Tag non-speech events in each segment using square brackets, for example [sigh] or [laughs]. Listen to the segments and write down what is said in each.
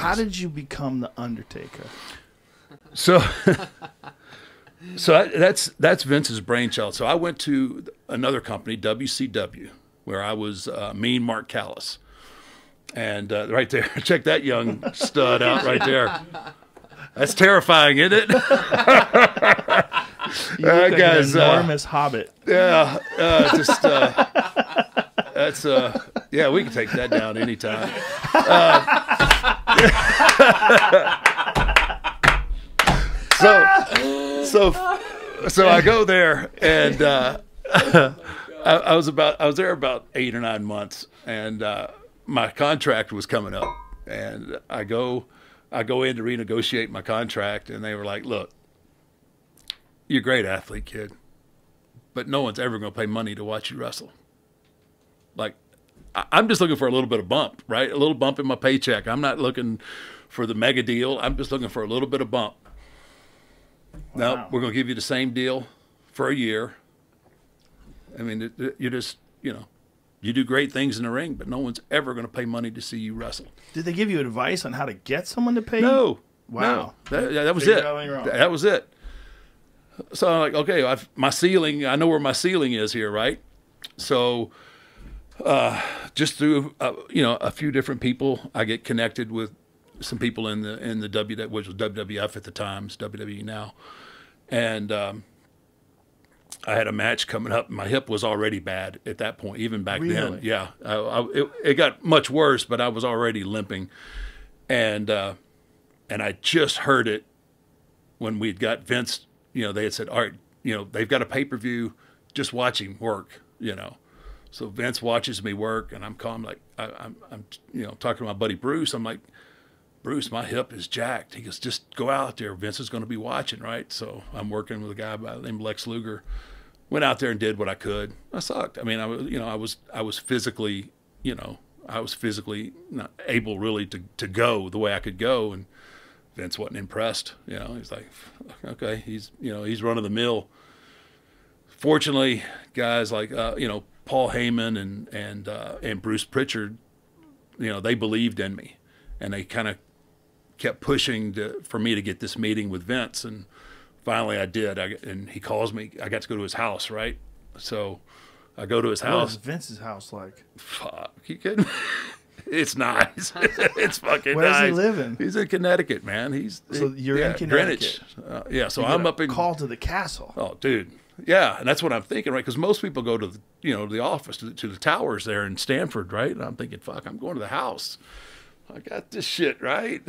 How did you become the Undertaker? So, [laughs] so I, that's that's Vince's brainchild. So I went to another company, WCW, where I was uh, Mean Mark Callous, and uh, right there, [laughs] check that young stud out right there. That's terrifying, isn't it? [laughs] You That look like guy's, an uh, enormous hobbit. yeah, uh, just uh, that's uh, yeah, we can take that down anytime. Uh, so, so, so I go there, and uh, I, I was about I was there about eight or nine months, and uh, my contract was coming up, and I go I go in to renegotiate my contract, and they were like, "Look, you're a great athlete, kid." but no one's ever going to pay money to watch you wrestle. Like, I'm just looking for a little bit of bump, right? A little bump in my paycheck. I'm not looking for the mega deal. I'm just looking for a little bit of bump. Now Wow. we're going to give you the same deal for a year. I mean, it, it- you just, you know, you do great things in the ring, but no one's ever going to pay money to see you wrestle. Did they give you advice on how to get someone to pay? No. Wow. No. That, that was it. out everything wrong. That, that was it. So I'm like, okay, I've, my ceiling, I know where my ceiling is here, right? So, uh, just through, uh, you know, a few different people, I get connected with some people in the, in the W, which was WWF at the time, it's WWE now. And, um, I had a match coming up. My hip was already bad at that point, even back then. Yeah, I, I, it, it got much worse, but I was already limping, and uh, and I just heard it when we'd got Vince. You know, they had said, "All right, you know, they've got a pay per view. Just watch him work." You know, so Vince watches me work, and I'm calm, like I, I'm, I'm, you know, talking to my buddy Bruce. I'm like, Bruce, my hip is jacked. He goes, just go out there. Vince is going to be watching, right? So I'm working with a guy by the name of Lex Luger. Went out there and did what I could. I sucked. I mean, I was, you know, I was, I was physically, you know, I was physically not able really to to go the way I could go, and Vince wasn't impressed. You know, he's like, okay, he's, you know, he's running the mill. Fortunately, guys like, uh, you know, Paul Heyman and and uh, and Bruce Prichard, you know, they believed in me, and they kind of kept pushing to, for me to get this meeting with Vince, and finally I did. I, and he calls me. I got to go to his house, right? So I go to his house. is Vince's house like? Fuck, you kidding? [laughs] It's nice. [laughs] it's fucking Where nice. he live in? He's in Connecticut, man. He's So you're in Connecticut. Greenwich. Uh, yeah, so You I'm up in call to the castle. Oh, dude. Yeah, and that's what I'm thinking, right? Because most people go to the, you know, the office to the, to the towers there in Stamford, right? And I'm thinking, fuck, I'm going to the house. I got this shit, right?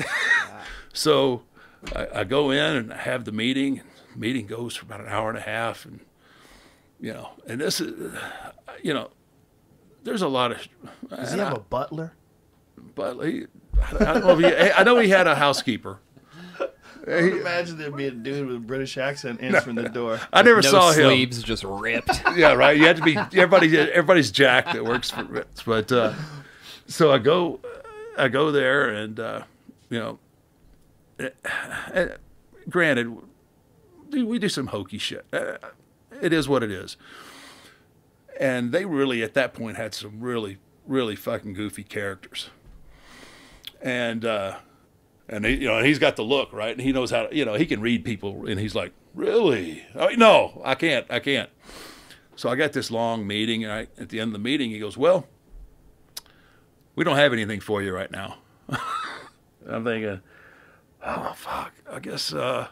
[laughs] so I, I go in and I have the meeting. meeting goes for about an hour and a half, and you know, and this is, uh, you know, there's a lot of. Does he have a butler? But he, I don't know if he, I know he had a housekeeper. I would imagine there'd be a dude with a British accent answering the door. I never no saw him. sleeves, just ripped. [laughs] yeah, right. You have to be everybody. Everybody's jacked that works for Ritz. But uh, so I go, I go there, and uh, you know, eh, eh, granted, we we do some hokey shit. Uh, It is what it is. And they really, at that point, had some really, really fucking goofy characters. And uh, and he, you know, he's got the look right, and he knows how to, you know, he can read people, and he's like, really? Oh, no, I can't, I can't. So I got this long meeting, and I, at the end of the meeting, he goes, well, we don't have anything for you right now. [laughs] I'm thinking, oh fuck, I guess, uh,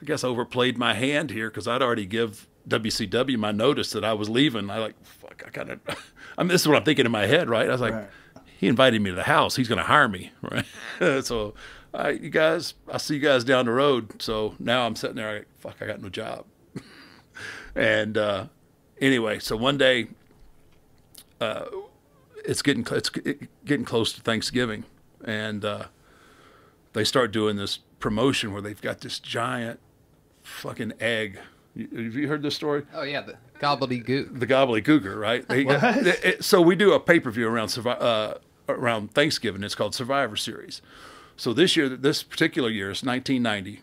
I guess I overplayed my hand here because I'd already give WCW my notice that I was leaving. I like, fuck, I kind of, [laughs] I mean, this is what I'm thinking in my head, right? I was like, Right. he invited me to the house. He's going to hire me, [laughs] right? so, all right, you guys, I'll see you guys down the road. So now I'm sitting there, like, fuck, I got no job. [laughs] and uh, anyway, so one day, uh, it's getting it's getting close to Thanksgiving, and uh, they start doing this promotion where they've got this giant fucking egg. Have you heard this story? Oh yeah, the gobbledygook. the gobbledygooker, right? They got- it- it- so we do a pay per view around uh, around Thanksgiving. It's called Survivor Series. So this year, this particular year, is 1990.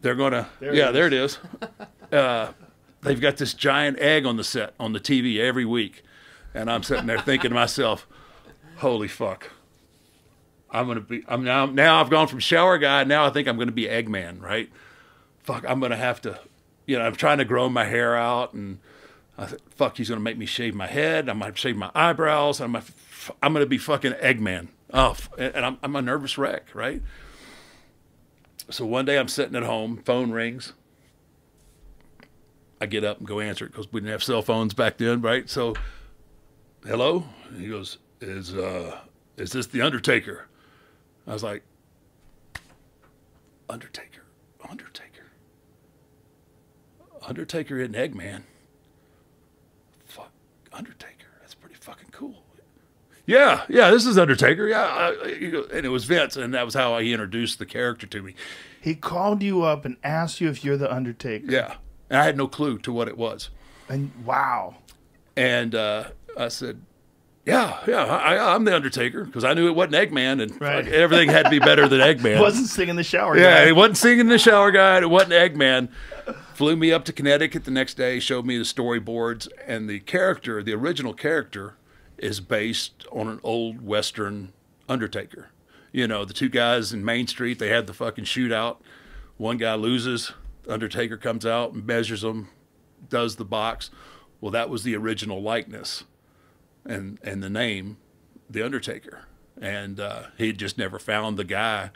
They're gonna, There yeah, is. there it is. Uh, they've got this giant egg on the set on the TV every week, and I'm sitting there thinking to myself, "Holy fuck." I'm gonna be. I'm now. Now I've gone from shower guy. Now I think I'm gonna be Eggman. Right? Fuck. I'm gonna have to. You know, I'm trying to grow my hair out, and I thought, fuck, he's gonna make me shave my head. I might shave my eyebrows. I'm. I'm gonna be fucking Eggman. Oh, and I'm. I'm a nervous wreck. Right? So one day I'm sitting at home. Phone rings. I get up and go answer it because we didn't have cell phones back then, right? So, hello. He goes, "Is uh, is this the Undertaker?" I was like, Undertaker, Undertaker, Undertaker in Eggman. Fuck, Undertaker. That's pretty fucking cool. Yeah, yeah, this is Undertaker. Yeah, and it was Vince, and that was how he introduced the character to me. He called you up and asked you if you're the Undertaker. Yeah, and I had no clue to what it was. And wow. And uh, I said, yeah, yeah, I, am the Undertaker because I knew it wasn't Eggman, and right. everything had to be better than Eggman. [laughs] wasn't singing the shower. Yeah, guy. he wasn't singing the shower guy. It wasn't Eggman. Flew me up to Connecticut the next day, showed me the storyboards, and the character, the original character, is based on an old Western Undertaker. You know, the two guys in Main Street, they had the fucking shootout. One guy loses, Undertaker comes out and measures them, does the box. Well, that was the original likeness and and the name, the Undertaker, and uh, he just never found the guy.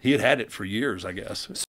He had had it for years, I guess.